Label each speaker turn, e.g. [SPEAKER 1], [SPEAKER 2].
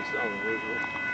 [SPEAKER 1] He's not original.